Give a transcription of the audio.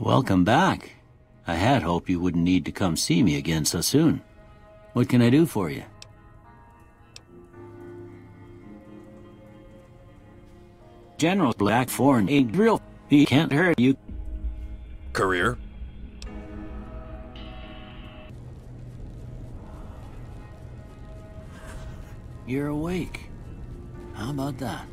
Welcome back. I had hoped you wouldn't need to come see me again so soon. What can I do for you? General Blackthorne ain't real. He can't hurt you. Courier? You're awake. How about that?